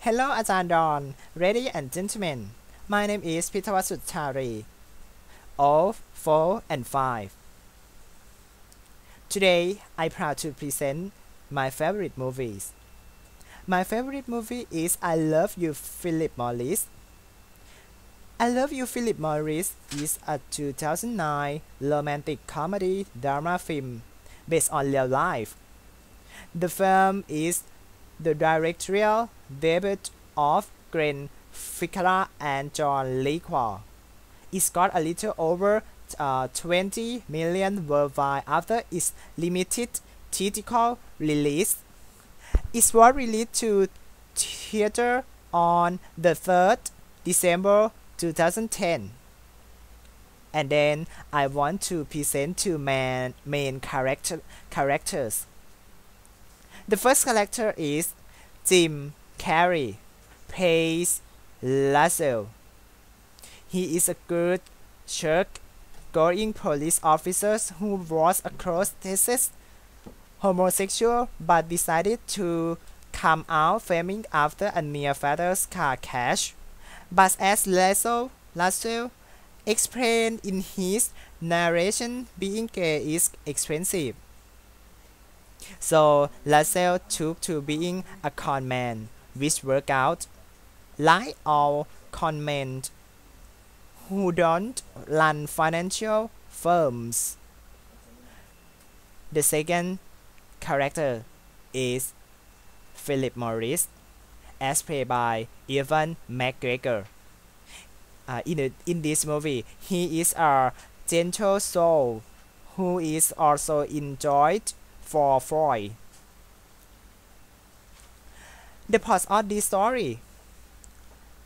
Hello, Ajarn Don, ladies and gentlemen. My name is Pittawat Sudcharee, of 4 and 5. Today, I'm proud to present my favorite movies. My favorite movie is I Love You, Philip Morris. I Love You, Philip Morris is a 2009 romantic comedy drama film based on real life. The film is the directorial debut of Glenn Ficarra and John Lithgow. It's got a little over uh, 20 million worldwide after its limited theatrical release. It was released to theater on the 3rd December 2010. And then I want to present two main, main character, characters. The first character is Jim Carrey, plays Lasso. He is a good church going police officer who was across Texas homosexual but decided to come out flaming after a near fatal car crash. But as Lasso, Lasso explained in his narration, being gay is expensive. So Lassell took to being a conman, which worked out. Like all conmen who don't run financial firms. The second character is Philip Morris, as played by Ewan McGregor. Uh, in, the, in this movie, he is a gentle soul who is also enjoyed for Freud. The plot of this story.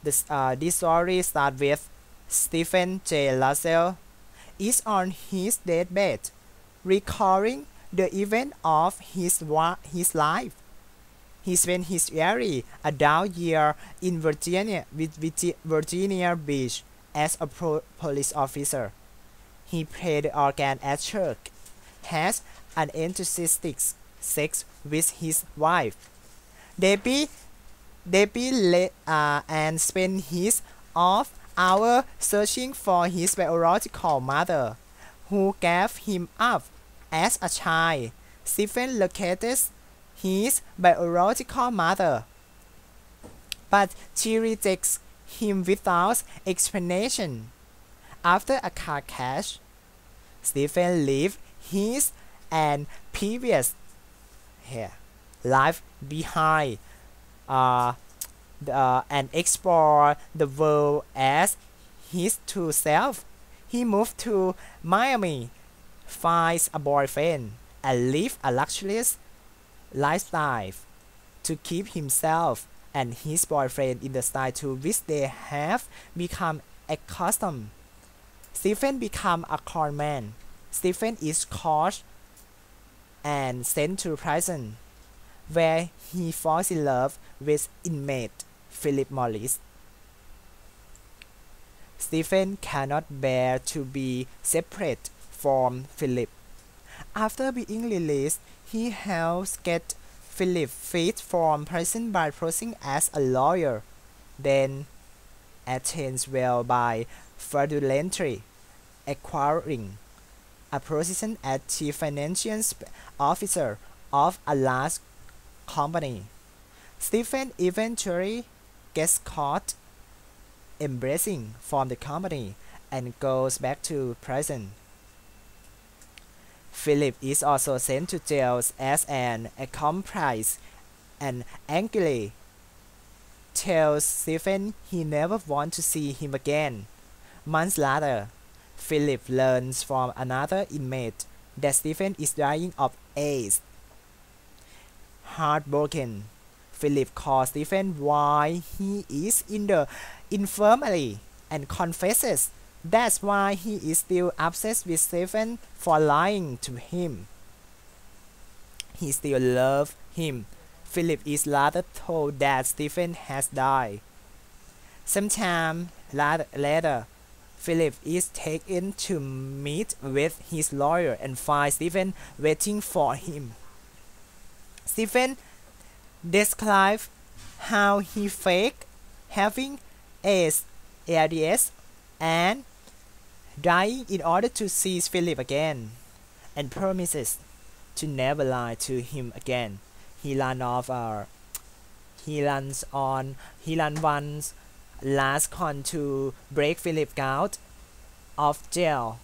This, uh, this story starts with Stephen J. Lassell is on his deathbed, recalling the event of his his life. He spent his early adult year in Virginia with Virginia Beach as a police officer. He played the organ at church, has an enthusiastic sex with his wife. Debbie, Debbie le- uh, and spent his off hour searching for his biological mother, who gave him up as a child. Stephen located his biological mother, but she rejects him without explanation. After a car crash, Stephen leaves his and previous here life behind uh, uh, and explore the world as his true self. He moved to Miami, finds a boyfriend, and live a luxurious lifestyle to keep himself and his boyfriend in the style to which they have become accustomed. Stephen become a con man. Stephen is caught and sent to prison, where he falls in love with inmate Philip Morris. Stephen cannot bear to be separate from Philip. After being released, he helps get Philip freed from prison by posing as a lawyer, then attains well by fraudulently acquiring a position as chief financial officer of a large company. Stephen eventually gets caught embracing from the company and goes back to prison. Philip is also sent to jail as an accomplice and angrily tells Stephen he never wants to see him again. Months later, Philip learns from another inmate that Stephen is dying of AIDS. Heartbroken, Philip calls Stephen why he is in the infirmary and confesses that's why he is still obsessed with Stephen for lying to him. He still loves him. Philip is later told that Stephen has died. Sometime later, Philip is taken to meet with his lawyer and finds Stephen waiting for him. Stephen describes how he faked having AIDS, AIDS and dying in order to see Philip again, and promises to never lie to him again. He ran off uh, he runs on he ran once last con to break Philip out of jail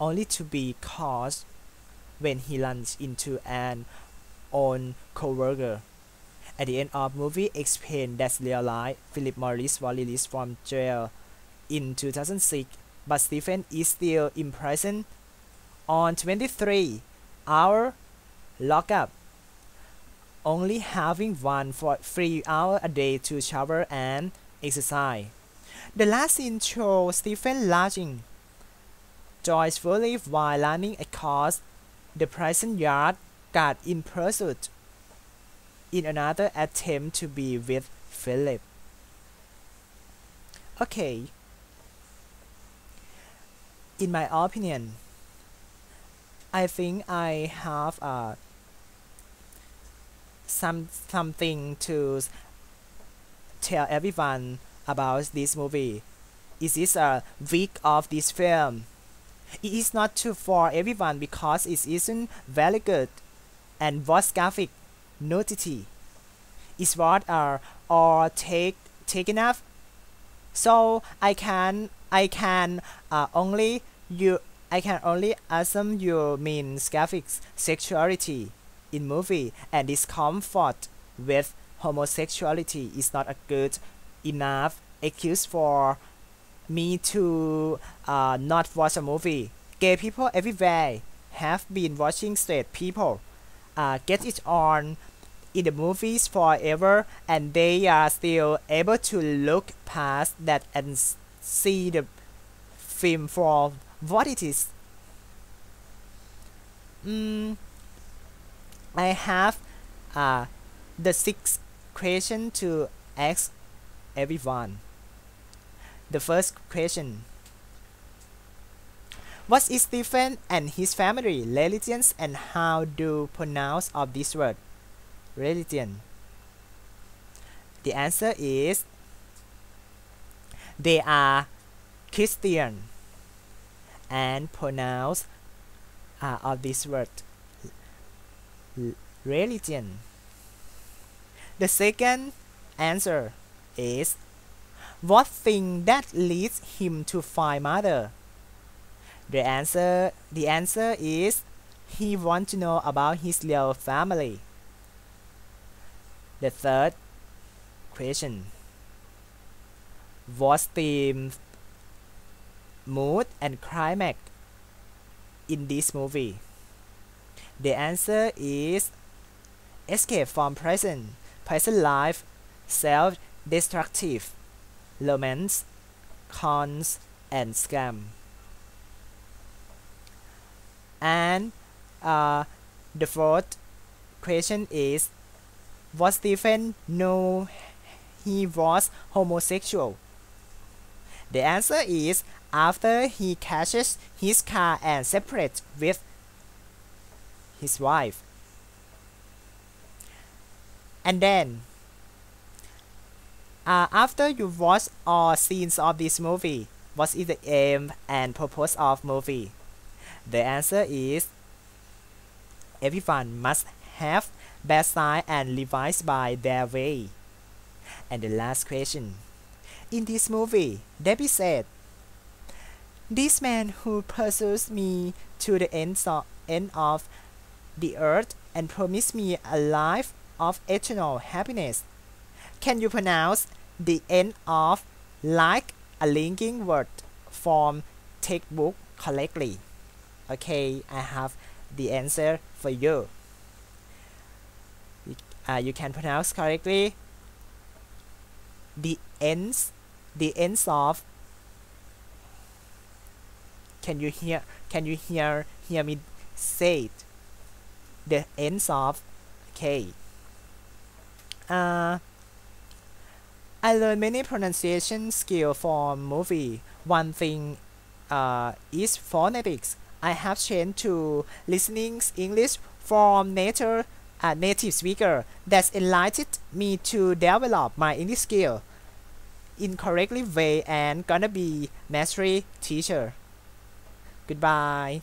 only to be caught when he runs into an own co-worker. At the end of movie explain that's real life. Philip Morris was released from jail in 2006, but Stephen is still in prison on 23 hour lockup, only having one for three hour a day to shower and exercise. The last scene shows Stephen laughing joyfully while running across the prison yard guard in pursuit in another attempt to be with Philip. Okay. In my opinion, I think I have uh, some something to tell everyone about this movie. Is this a week of this film? It is not too for everyone because it isn't very good and was graphic nudity is what are or take take enough. So I can I can uh, only you I can only assume you mean graphics sexuality in movie and discomfort with homosexuality is not a good enough excuse for me to uh, not watch a movie. Gay people everywhere have been watching straight people uh, get it on in the movies forever and they are still able to look past that and see the film for what it is. Mm, I have uh, the six question to ask everyone. The first question What is Stephen and his family religions and how do pronounce of this word? Religion. The answer is they are Christian and pronounce uh, of this word religion. The second answer is what thing that leads him to find mother? The answer the answer is he wants to know about his real family. The third question What's the mood and climax in this movie? The answer is escape from prison, prison life, self-destructive romance, cons, and scam. And uh, the fourth question is Was Stephen know he was homosexual? The answer is after he crashes his car and separates with his wife. And then uh, after you watch all scenes of this movie, what is the aim and purpose of movie? The answer is everyone must have bad side and revise by their way. And the last question. In this movie, Debbie said, This man who pursues me to the end of, end of the earth and promised me a life of eternal happiness can you pronounce the end of like a linking word from textbook correctly? Okay, I have the answer for you. Uh, you can pronounce correctly the ends the ends of can you hear can you hear hear me say it the ends of okay uh I learned many pronunciation skill from movie. One thing uh, is phonetics. I have changed to listening English from nature a native speaker that's enlightened me to develop my English skill in correctly way and gonna be mastery teacher. Goodbye.